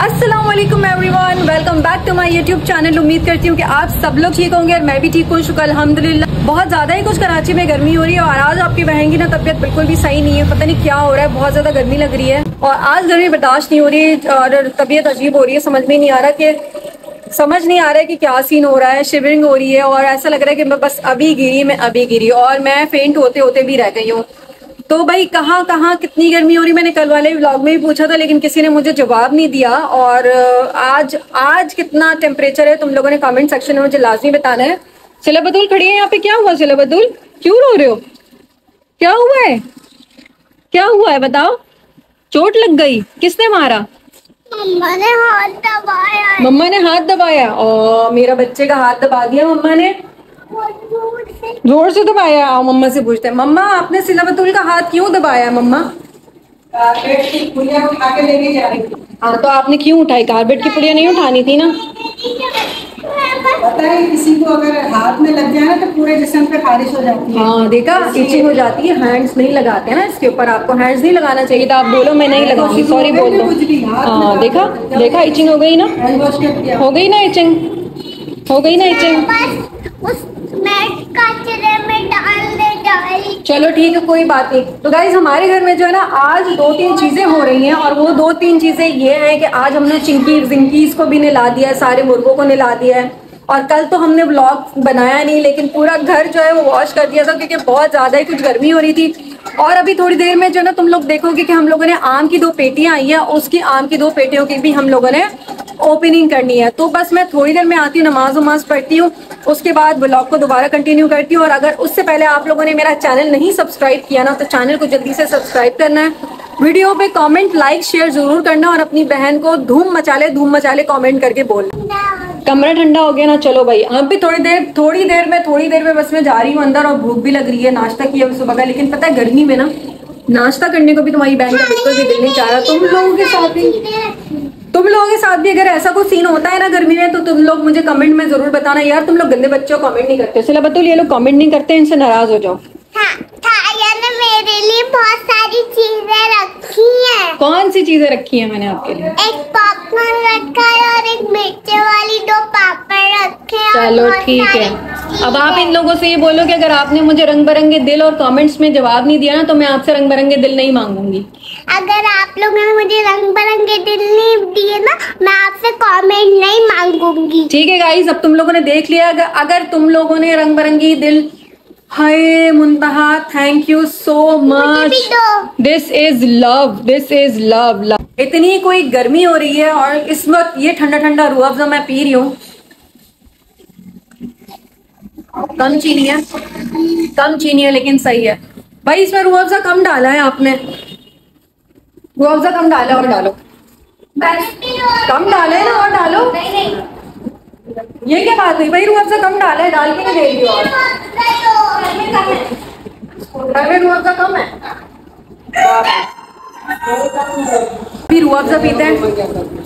Aslam everyone welcome back to my YouTube channel उम्मीद करती हूँ कि आप सब लोग ठीक होंगे और मैं भी ठीक हूँ। शुक्र, अल्हम्दुलिल्लाह। बहुत ज़्यादा ही कुछ कराची में गर्मी हो रही है और आज आपकी बहन की ना तबीयत बिल्कुल भी सही नहीं है। पता नहीं क्या हो रहा है। बहुत ज़्यादा गर्मी लग रही है और आज गर्मी बर्दाश्त नहीं हो रही और तबीयत अजीब हो रही है। समझ में नहीं आ रहा कि, समझ नहीं आ रहा है कि क्या सीन हो रहा है। शिवरिंग हो रही है और ऐसा लग रहा है कि मैं बस अभी गिरी, मैं अभी गिरी और मैं फेंट होते होते भी रह गई हूँ। तो भाई कहाँ कहाँ कितनी गर्मी हो रही मैंने कल वाले व्लॉग में भी पूछा था लेकिन किसी ने मुझे जवाब नहीं दिया। और आज आज कितना टेम्परेचर है? तुम लोगों ने कमेंट सेक्शन में मुझे लाजमी बताना है। सिला बदुल खड़ी है यहाँ पे? क्या हुआ सिला बदुल? क्यों रो रहे हो? क्या हुआ है? क्या हुआ है? बताओ। चोट लग गई। किसने मारा? मम्मा ने हाथ दबाया मम्मा ने हाथ दबाया। और मेरा बच्चे का हाथ दबा दिया मम्मा ने। ज़ोर से दबाया आओ मम्मा से पूछते हैं। मम्मा आपने सिला बतूल का हाथ क्यों दबाया मम्मा? कारपेट की पुलिया उठा के लेके जा रही थी। हाँ तो आपने क्यों उठाई? कारपेट की पुलिया नहीं उठानी थी ना? पता है किसी को अगर हाथ में लग जाए ना तो पूरे जिस्म पे खारिश हो जाती है। हाँ देखा इचिंग हो जाती है हैंड्स नहीं लगाते ना इसके ऊपर। आपको हैंड्स नहीं लगाना चाहिए था। आप बोलो मैं नहीं लगाऊँगी सॉरी बोल दो। हाँ देखा देखा इचिंग हो गई ना? हो गई ना इचिंग हो गई ना इचिंग कचरे में डाल दे चलो ठीक है, कोई बात नहीं। तो गाइज़ हमारे घर में जो है ना, आज दो तीन चीज़ें हो रही हैं और वो दो तीन चीज़ें ये हैं कि आज हमने चिंकी, जिंकीज को भी नहला दिया है, सारे मुर्गों को नहला दिया है। और कल तो हमने ब्लॉग बनाया नहीं, लेकिन पूरा घर जो है वो वॉश कर दिया था, क्योंकि बहुत ज़्यादा ही कुछ गर्मी हो रही थी। और अभी थोड़ी देर में जो ना, तुम लोग देखोगे कि हम लोगों ने आम की दो पेटियाँ आई हैं, उसकी आम की दो पेटियों की भी हम लोगों ने ओपनिंग करनी है। तो बस मैं थोड़ी देर में आती हूँ, नमाज़ वमाज पढ़ती हूँ, उसके बाद ब्लॉग को दोबारा कंटिन्यू करती हूँ। और अगर उससे पहले आप लोगों ने मेरा चैनल नहीं सब्सक्राइब किया ना तो चैनल को जल्दी से सब्सक्राइब करना है। वीडियो पे कमेंट लाइक शेयर ज़रूर करना और अपनी बहन को धूम मचाले धूम मचाले कमेंट करके बोलना। कमरा ठंडा हो गया ना चलो भाई। हम भी थोड़ी देर थोड़ी देर में थोड़ी देर में बस मैं जा रही हूँ अंदर और भूख भी लग रही है नाश्ता किया सुबह का। लेकिन पता है गर्मी में ना नाश्ता करने को भी तुम्हारी बहन का बिल्कुल भी दिल नहीं चाह रहा। तुम लोगों के साथ भी तुम लोगों के साथ भी अगर ऐसा कोई सीन होता है ना गर्मी में तो तुम लोग मुझे कमेंट में ज़रूर बताना। यार तुम लोग गंदे बच्चों कमेंट नहीं करते। सिला बतुल ये लोग कमेंट नहीं करते इनसे नाराज़ हो जाओ। हाँ, मेरे लिए बहुत सारी चीज़ें रखी हैं। कौन सी चीज़ें रखी हैं मैंने आपके लिए? एक पॉपकॉर्न चलो ठीक है। अब आप इन लोगों से ये बोलो कि अगर आपने मुझे रंग बिरंगे दिल और कमेंट्स में जवाब नहीं दिया ना तो मैं आपसे रंग बिरंगे दिल नहीं मांगूँगी। अगर आप लोगों ने मुझे रंग बिरंगे दिल नहीं दिए ना मैं आपसे कमेंट नहीं मांगूँगी। ठीक है गाइस अब तुम लोगों ने देख लिया। अगर, अगर तुम लोगों ने रंग बिरंगी दिल hi Muntaha thank you so much this is love this is love love इतनी कोई गर्मी हो रही है और इस वक्त ये ठंडा ठंडा रूह अफ़ज़ा मैं पी रही हूँ। कम चीनी है। कम चीनी है लेकिन सही है। भाई इसमें रूह अफ़ज़ा कम डाला है आपने। रूह अफ़ज़ा कम डाला और डालो। कम डाला है ना और डालो। ये क्या बात हुई? भाई रूह अफ़ज़ा कम डाला है डाल के ना दे दियो और घर में रूह अफ़ज़ा कम है? भी रूह अफ़ज़ा पीते हैं।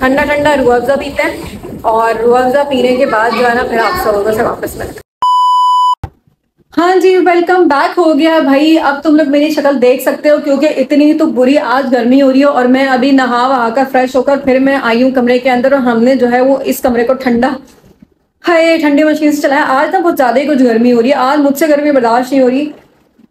ठंडा ठंडा रूह अफ़ज़ा पीते हैं और रूह अफ़ज़ा पीने के बाद जो है ना फिर आप सबसे वापस मिलते हैं। हाँ जी वेलकम बैक हो गया भाई। अब तुम लोग मेरी शक्ल देख सकते हो, क्योंकि इतनी तो बुरी आज गर्मी हो रही है और मैं अभी नहा वहा कर फ्रेश होकर फिर मैं आई हूँ कमरे के अंदर और हमने जो है वो इस कमरे को ठंडा हाय, ठंडी मशीन से चलाया। आज ना बहुत ज़्यादा ही कुछ गर्मी हो रही है। आज मुझसे गर्मी बर्दाश्त नहीं हो रही,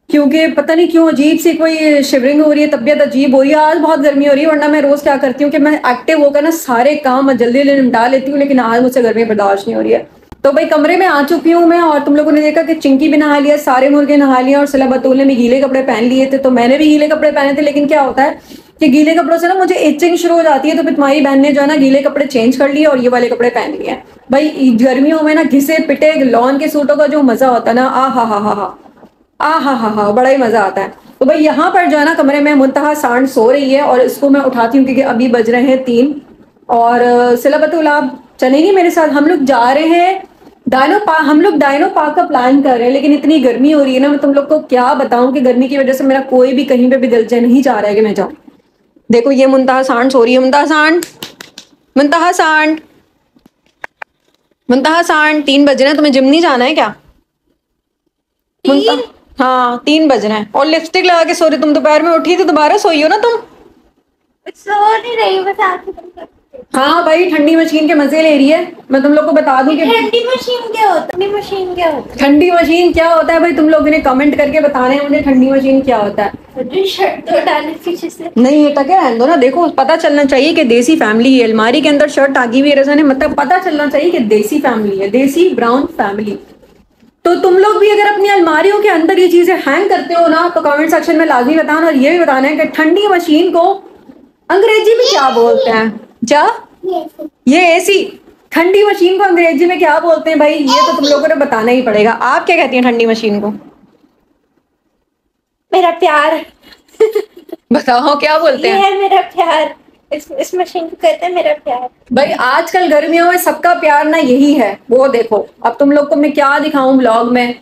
क्योंकि पता नहीं क्यों अजीब सी कोई शिवरिंग हो रही है, तबीयत अजीब हो रही है। आज बहुत गर्मी हो रही है, वरना मैं रोज क्या करती हूँ कि मैं एक्टिव होकर ना सारे काम जल्दी जल्दी निपटा लेती हूँ, लेकिन आज मुझसे गर्मी बर्दाश्त नहीं हो रही है। तो भाई कमरे में आ चुकी हूँ मैं और तुम लोगों ने देखा कि चिंकी भी नहा लिया, सारे मुर्गे नहा लिया और सला बतूल ने भी गीले कपड़े पहन लिए थे। तो मैंने भी गीले कपड़े पहने थे, लेकिन क्या होता है कि गीले कपड़ों से ना मुझे इचिंग शुरू हो जाती है तो फिर तुम्हारी बहन ने जो है ना गीले कपड़े चेंज कर लिए और ये वाले कपड़े पहन लिए। भाई, गर्मियों में ना घिसे पिटे लॉन के सूटों का जो मज़ा होता है ना आ हा हा हा हा आ हा हा हा बड़ा ही मज़ा आता है। तो भाई, यहाँ पर जो है ना कमरे में मुंतहा सांड सो रही है और इसको मैं उठाती हूँ क्योंकि अभी बज रहे हैं तीन। और सिला बतूल आप चलेंगी मेरे साथ? हम लोग जा रहे हैं डायनो पार्क हम लोग डायनो पार्क का प्लान कर रहे हैं लेकिन इतनी गर्मी हो रही है ना मैं तुम लोग को क्या बताऊँ कि गर्मी की वजह से मेरा कोई भी कहीं पे भी दिल चाह नहीं चाह रहा है कि मैं जाऊँ। देखो ये मुंतहा सांड सो रही है मुंतहा सांड मुंतहा सांड मुंतहा सांड तीन बज रहे हैं तुम्हें जिम नहीं जाना है क्या? मुंतहा हाँ तीन बज रहे हैं। और लिपस्टिक लगा के सो रही तुम दोपहर में उठी तो दोबारा सोई हो ना तुम? सो नहीं रही बस। हाँ भाई ठंडी मशीन के मज़े ले रही है। मैं तुम लोग को बता दूँ कि ठंडी मशीन क्या होता है? ठंडी मशीन क्या होता ठंडी मशीन क्या होता है भाई? तुम लोग ने कमेंट करके बताना है मुझे ठंडी मशीन क्या होता है। है शर्ट डाले से। नहीं ये टके रहने दो ना। देखो पता चलना चाहिए कि देसी फैमिली है। अलमारी के अंदर शर्ट टाकी हुई है मतलब पता चलना चाहिए कि देसी फैमिली है। देसी ब्राउन फैमिली तो तुम लोग भी अगर अपनी अलमारियों के अंदर ये चीज़ें हैंग करते हो ना तो कमेंट सेक्शन में लाजमी बताना और ये भी बताना है कि ठंडी मशीन को अंग्रेज़ी में क्या बोलते हैं? क्या? ये एसी ठंडी मशीन को अंग्रेज़ी में क्या बोलते हैं भाई? ये तो तुम लोगों ने बताना ही पड़ेगा। आप क्या कहती हैं ठंडी मशीन को? मेरा प्यार। बताओ क्या बोलते हैं? है मेरा प्यार। इस इस मशीन को कहते हैं मेरा प्यार। भाई आजकल गर्मियों में सबका प्यार ना यही है। वो देखो अब तुम लोग को मैं क्या दिखाऊँ ब्लॉग में?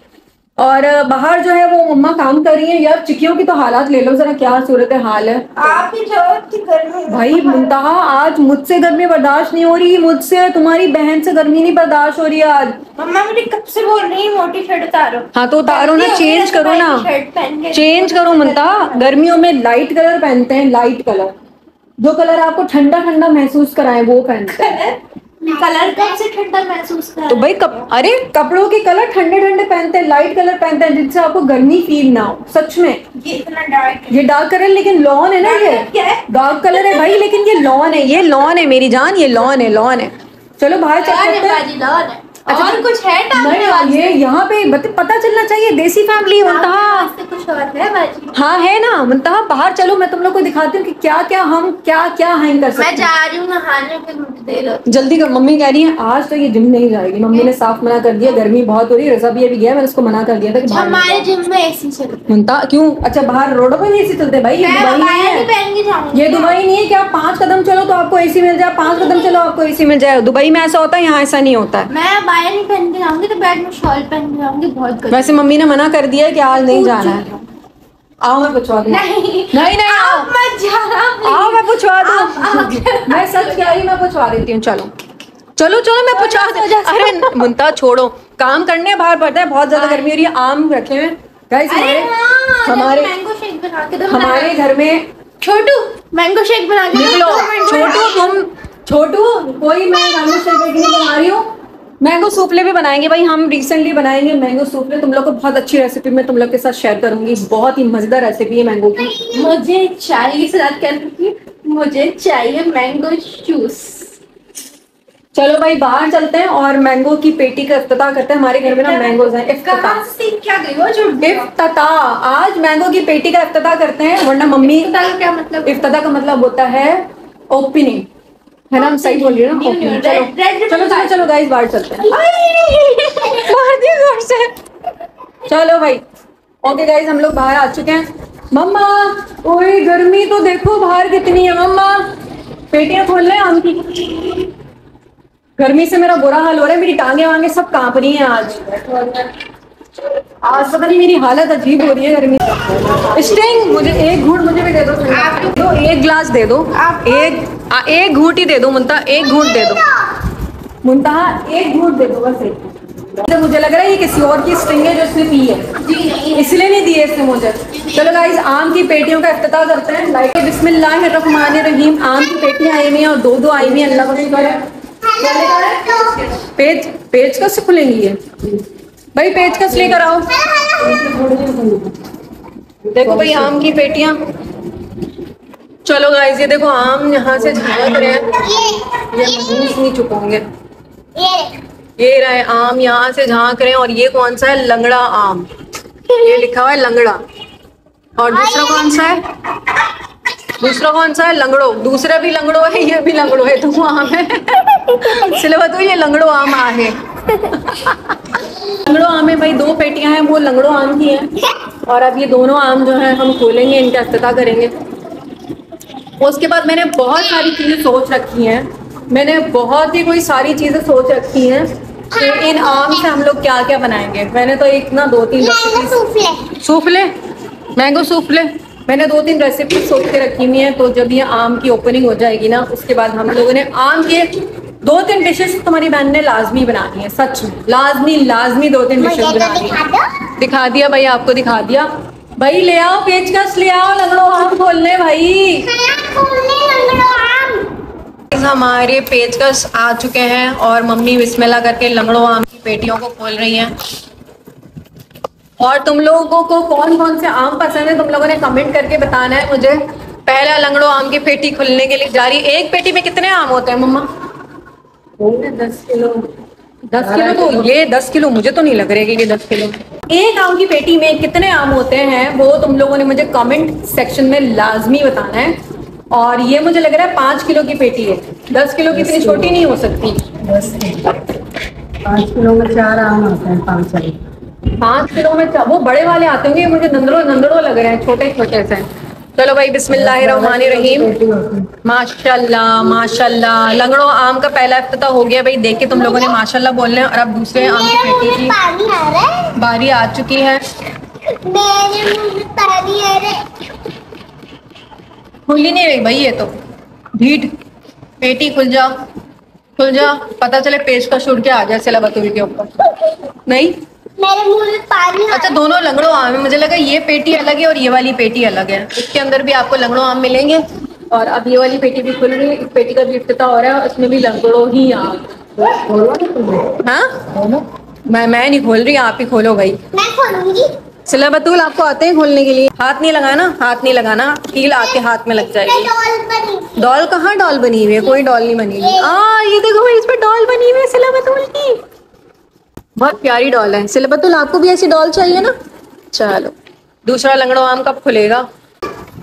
और बाहर जो है वो मम्मा काम कर रही है। यार चिक्कियों की तो हालात ले लो जरा क्या सूरत हाल है। आप ही जाओ भाई मुंतहा आज मुझसे गर्मी बर्दाश्त नहीं हो रही मुझसे तुम्हारी बहन से गर्मी नहीं बर्दाश्त हो रही है आज। मम्मा मुझे कब से बोल रही मोटी शर्ट उतारो। हाँ तो उतारो ना चेंज करो ना। शर्ट पहन के। चेंज करो मुंतहा। गर्मियों में लाइट कलर पहनते हैं लाइट कलर जो कलर आपको ठंडा ठंडा महसूस कराए वो पहनते हैं। कलर कब से ठंडा महसूस कर तो भाई कप, अरे कपड़ों के कलर ठंडे ठंडे पहनते हैं लाइट कलर पहनते हैं जिससे आपको गर्मी फील ना हो सच में। ये इतना डार्क ये डार्क कलर लेकिन लॉन है ना ये? क्या डार्क कलर है भाई लेकिन ये लॉन है ये लॉन है मेरी जान ये लॉन है लॉन है। चलो बाहर चलते है। अच्छा, और तो- कुछ है नहीं ये यहाँ पे पता चलना चाहिए देसी फैमिली मुंतहा। कुछ और है हाँ है ना मुंतहा बाहर चलो मैं तुम लोग को दिखाती हूँ कि क्या क्या हम क्या क्या हैंग कर सकते मैं जा रही हूँ नहाने जल्दी कर मम्मी कह रही है आज तो ये जिम नहीं जाएगी। मम्मी ने साफ़ मना कर दिया गर्मी बहुत हो रही है रजा भी अभी गया मैंने उसको मना कर दिया था कि हमारे जिम में एसी चलता मुंता क्यों? अच्छा बाहर रोडों पे भी एसी चलते भाई ये दुबई नहीं है। ये दुबई नहीं है कि आप पाँच कदम चलो तो आपको एसी मिल जाए पाँच कदम चलो आपको एसी मिल जाए। दुबई में ऐसा होता है यहाँ ऐसा नहीं होता है। मैं अबाया नहीं पहन के जाऊँगी तो बैग में शॉल पहन के जाऊँगी बहुत गर्मी वैसे मम्मी ने मना कर दिया है कि आज नहीं जाना है। आओ मैं पूछवा दूँ। नहीं नहीं नहीं आओ। मत जाना आओ मैं पूछवा दूँ। मैं सच कह रही मैं पूछवा देती हूँ। चलो। चलो चलो मैं पूछवा दे। अरे मुंता छोड़ो। काम करने बाहर पड़ता है बहुत ज़्यादा गर्मी हो रही है आम रखे हुए गाइस हमारे हाँ हमारे मैंगो शेक बना के दो हमारे घर में छोटू मैंगो शेक बना के दो। छोटू तुम छोटू कोई मैं मैंगो शेक बना रही हूँ। मैंगो सूपले भी बनाएँगे भाई हम रिसेंटली बनाएँगे मैंगो सूपले तुम लोग को बहुत अच्छी रेसिपी मैं तुम लोग के साथ शेयर करूँगी। बहुत ही मज़ेदार रेसिपी है मैंगो की। मुझे चाहिए मुझे चाहिए मैंगो जूस चलो भाई बाहर चलते हैं और मैंगो की पेटी का इफ्तः करते हैं। हमारे घर में ना मैंगोज हैं। इफ्तः इफ्तः आज मैंगो की पेटी का इफ्तः करते हैं वरना मम्मी का क्या मतलब? इफ्तः का मतलब होता है ओपनिंग है ना? हम सही बोल रही है ना? चलो चलो चलो गाइस बाहर चलते हैं। मार दिया ज़ोर से। चलो भाई। ओके गाइस हम लोग बाहर आ चुके हैं। मम्मा ओए गर्मी तो देखो बाहर कितनी है मम्मा। पेटियाँ खोल ले आम की गर्मी से मेरा बुरा हाल हो रहा है मेरी टांगे वांगे सब काँप रही हैं आज। आज पता नहीं मेरी हालत अजीब हो रही है गर्मी स्टिंग मुझे एक घूट मुझे भी दे दो आप- दो एक ग्लास दे दो। आप- एक आ, एक घूट ही दे दो मुंता एक घूट दे दो। मुंतहा एक घूट दे दो बस एक। तो मुझे लग रहा है ये किसी और की स्ट्रिंग है जो इसने पी है। इसलिए नहीं दिए इसने मुझे। चलो गाइस आम की पेटियों का इफ्तिताह करते हैं। लाइक बिस्मिल्लाहिर्रहमानिर्रहीम आम की पेटियाँ आई हुई हैं और दो दो आई हुई हैं अल्लाह का? पेज पेज कैसे खुलेंगी ये? भाई पेज कस लेकर आओ? देखो भाई आम की पेटियाँ। चलो गाइस ये देखो आम यहाँ से झाँक रहे हैं। ये महसूस नहीं चुकोंगे। ये। रहे आम यहाँ से झाँक रहे हैं और ये कौन सा है? लंगड़ा आम। ये लिखा हुआ है लंगड़ा। और दूसरा कौन सा है? दूसरा कौन सा है? लंगड़ो। दूसरा भी लंगड़ो है ये भी लंगड़ो है तुम आम है। इसलिए बताओ ये लंगड़ो आम आहे लंगड़ो आम है भाई दो पेटियाँ हैं वो लंगड़ो आम की हैं। और अब ये दोनों आम जो है हम खोलेंगे इनका इफ्तिताह करेंगे। उसके बाद मैंने बहुत सारी चीज़ें सोच रखी हैं। मैंने बहुत ही कोई सारी चीज़ें सोच रखी हैं कि इन आम से हम लोग क्या क्या बनाएँगे। मैंने तो एक ना दो तीन रेसिपी सूफले मैंगो सूफले मैंने दो तीन रेसिपी सोच के रखी हुई हैं तो जब ये आम की ओपनिंग हो जाएगी ना उसके बाद हम लोगों ने आम के दो तीन डिशेस तुम्हारी बहन ने लाजमी बनानी है सच में। लाजमी लाजमी दो तीन डिशेस बनानी है। दिखा दिया भाई आपको दिखा दिया। भाई ले आओ पेचकस ले आओ लगड़ो आम खोलने भाई। हमारे पेचकस आ चुके हैं और मम्मी बिस्मिल्लाह करके लंगड़ो आम की पेटियों को खोल रही हैं। और तुम लोगों को कौन कौन से आम पसंद है? तुम लोगों ने कमेंट करके बताना है मुझे। पहला लंगड़ो आम की पेटी खुलने के लिए जा रही। एक पेटी में कितने आम होते हैं मम्मा? दस किलो। दस किलो तो ये दस किलो मुझे तो नहीं लग रहा है कि ये दस किलो। एक आम की पेटी में कितने आम होते हैं वो तुम लोगों ने मुझे कमेंट सेक्शन में लाजमी बताना है। और ये मुझे लग रहा है पाँच किलो की पेटी है। दस किलो की इतनी छोटी नहीं हो सकती। पाँच किलो में चार आम होते हैं पाँच पाँच किलो में वो बड़े वाले आते होंगे मुझे नंदड़ो नंदड़ो लग रहे हैं छोटे छोटे से चलो भाई बिस्मिल्लाहिर्रहमानिर्रहीम। माशाल्लाह माशाल्लाह। लंगड़ो आम का पहला इफ्तिताह हो गया। भाई देख के तुम लोगों ने माशाल्लाह बोलने और अब दूसरे आम की पेटी की बारी आ चुकी है। खुल ही। नहीं रही भाई ये तो। ढीठ। पेटी खुल जा। खुल जा। पता चले पेश का छुड़ के आ जाए सिला बतूल के ऊपर। नहीं? मेरे मुँह में पानी अच्छा दोनों लंगड़ो आम है। मुझे लगा ये पेटी अलग है और ये वाली पेटी अलग है। इसके अंदर भी आपको लंगड़ो आम मिलेंगे। और अब ये वाली पेटी भी खुल रही है इस पेटी का भी हो रहा है और इसमें भी लंगड़ो ही आम हाँ। मैं मैं नहीं खोल रही आप ही खोलो भाई। मैं खोलूँगी। सिला बतूल आपको आते हैं खोलने के लिए? हाथ नहीं लगाना हाथ नहीं लगाना। कील आपके हाथ में लग जाएगी। डॉल कहाँ डॉल बनी हुई है? कोई डॉल नहीं बनी हुई। आ ये देखो इस पर डॉल बनी हुई है सिला बहुत प्यारी डॉल है। सिला बतूल आपको भी ऐसी डॉल चाहिए ना? चलो। दूसरा लंगड़ो आम कब खुलेगा?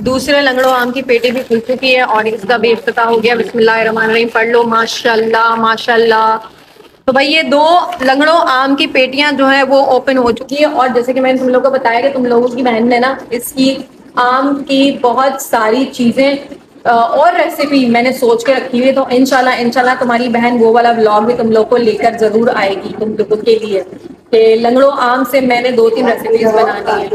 दूसरे लंगड़ो आम की पेटी भी खुल चुकी है और इसका भी इफ्तिताह हो गया। बिस्मिल्लाहिर्रहमानिर्रहीम, पढ़ लो, माशाल्लाह माशाल्लाह। तो भाई, ये दो लंगड़ो आम की पेटियाँ जो है, वो ओपन हो चुकी है। और जैसे कि मैंने तुम लोगों को बताया कि तुम लोगों की बहन ने ना इसकी आम की बहुत सारी चीज़ें और रेसिपी मैंने सोच के रखी हुई तो इनशाला इनशाला तुम्हारी बहन वो वाला ब्लॉग भी तुम लोग को लेकर ज़रूर आएगी, तुम लोगों के लिए। कि लंगड़ो आम से मैंने दो तीन रेसिपीज़ बनानी है।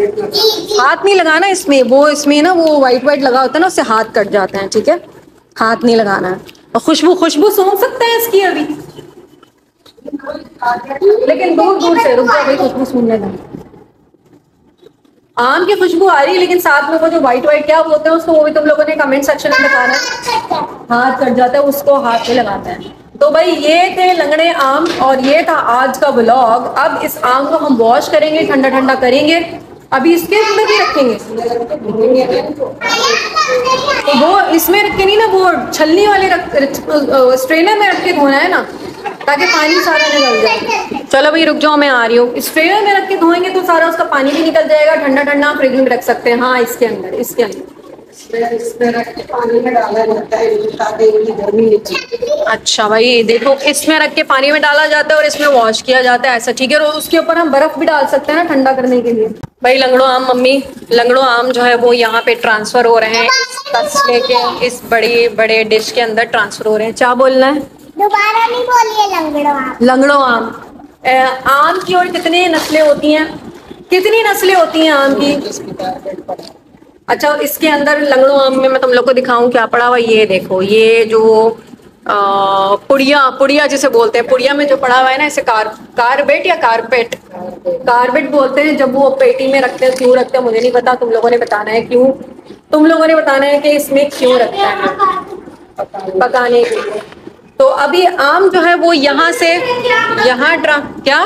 हाथ नहीं लगाना इसमें, वो इसमें ना, वो वाइट वाइट लगा होता है ना, उससे हाथ कट जाते हैं, ठीक है? हाथ नहीं लगाना है। और खुशबू खुशबू सूंघ सकते हैं इसकी अभी। लेकिन दूर दूर से, रुक भाई, खुशबू सूंघने दें। आम की खुशबू आ रही है, लेकिन साथ में वो जो व्हाइट व्हाइट क्या बोलते हैं उसको, वो भी तुम लोगों ने कमेंट सेक्शन में बताना है। हाथ कट जाता है, उसको हाथ में लगाते हैं। तो भाई, ये थे लंगड़े आम और ये था आज का ब्लॉग अब इस आम को हम वॉश करेंगे ठंडा ठंडा करेंगे। अभी इसके अंदर भी रखेंगे। वो इसमें रख के नहीं ना, वो छलनी वाले स्ट्रेनर में रख के धोना है ना, ताकि पानी सारा निकल जाए। चलो भाई, रुक जाओ, मैं आ रही हूँ। स्ट्रेनर में रख के धोएँगे तो सारा उसका पानी भी निकल जाएगा ठंडा ठंडा फ्रिज में रख सकते हैं। हाँ इसके अंदर इसके अंदर। इसमें रख के पानी में डाला जाता है ताकि इनकी गर्मी निकले अच्छा भाई देखो इसमें रख के पानी में डाला जाता है और इसमें वॉश किया जाता है ऐसा ठीक है। और उसके ऊपर हम बर्फ़ भी डाल सकते हैं ना ठंडा करने के लिए। भाई लंगड़ो आम मम्मी लंगड़ो आम जो है वो यहाँ पे ट्रांसफ़र हो रहे हैं। इस तसले के इस बड़े बड़े डिश के अंदर ट्रांसफ़र हो रहे हैं। क्या बोलना है? दोबारा नहीं बोलिए लंगड़ो आप लंगड़ो आम। आम की और कितनी नस्लें होती हैं? कितनी नस्लें होती हैं आम की? अच्छा इसके अंदर लंगड़ो आम में मैं तुम लोग को दिखाऊँ, क्या पड़ा हुआ? ये देखो, ये जो पुड़िया पुड़िया जिसे बोलते हैं, पुड़िया में जो पड़ा हुआ है ना इसे कार, कारबेट या कारपेट? कारबेट बोलते हैं, जब वो पेटी में रखते हैं, क्यों रखते हैं, मुझे नहीं पता, तुम लोगों ने बताना है क्यों? तुम लोगों ने बताना है कि इसमें क्यों रखता है? पकाने के लिए। तो अभी आम जो है वो यहाँ से यहाँ ड्रा क्या?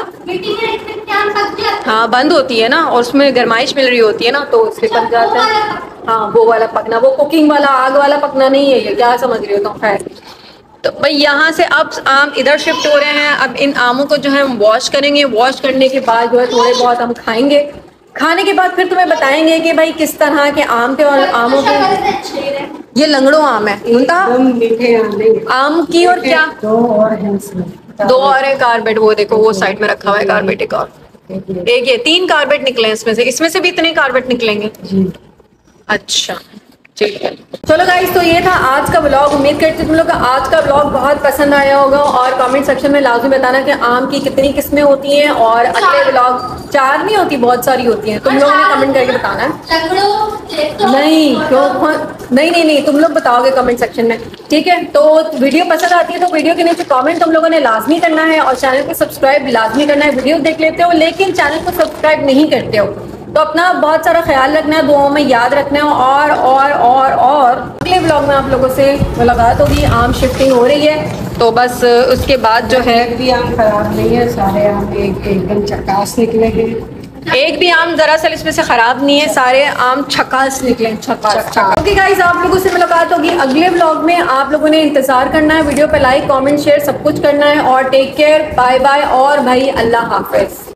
हाँ बंद होती है ना, और उसमें गर्माइश मिल रही होती है ना तो उससे पक जाता है। हाँ वो वाला पकना, वो कुकिंग वाला आग वाला पकना नहीं है ये, क्या समझ रही हो तुम? खैर। तो भाई, यहाँ से अब आम इधर शिफ्ट हो रहे हैं, अब इन आमों को जो है हम वॉश करेंगे। वॉश करने के बाद जो है थोड़े बहुत हम खाएँगे। खाने के बाद फिर तुम्हें बताएँगे कि भाई किस तरह के आम के और आमों के ये लंगड़ो आम है। उनका आम की और क्या? दो और दो और है कार्बेट वो देखो वो साइड में रखा हुआ है कार्बेट एक और। एक ये। तीन कार्बेट निकले इसमें से। इसमें से भी इतने कार्बेट निकलेंगे। अच्छा। ठीक। है चलो गाइस तो ये था आज का ब्लॉग उम्मीद करती हूँ तुम लोग को आज का ब्लॉग बहुत पसंद आया होगा और कमेंट सेक्शन में लाजमी बताना कि आम की कितनी किस्में होती हैं और अगले ब्लॉग चार नहीं होती बहुत सारी होती हैं। तुम लोगों ने कमेंट करके बताना। है नहीं क्यों? नहीं नहीं नहीं तुम लोग बताओगे कमेंट सेक्शन में। ठीक है तो वीडियो पसंद आती है तो वीडियो के नीचे कमेंट तुम लोगों ने लाजमी करना है और चैनल को सब्सक्राइब लाजमी करना है। वीडियो देख लेते हो लेकिन चैनल को सब्सक्राइब नहीं करते हो। तो अपना बहुत सारा ख्याल रखना है दुआओं में याद रखना है और और और और। अगले ब्लॉग में आप लोगों से मुलाकात होगी आम शिफ्टिंग हो रही है। तो बस उसके बाद जो है भी आम खराब नहीं है सारे आम एक एकदम चकास निकले हैं। एक भी आम दरअसल इसमें से खराब नहीं है सारे आम छकास निकले छकास छकास। ओके गाइस आप लोगों से मुलाकात होगी। अगले ब्लॉग में आप लोगों ने इंतज़ार करना है वीडियो पे लाइक कमेंट शेयर सब कुछ करना है। और टेक केयर बाय बाय और भाई अल्लाह हाफिज।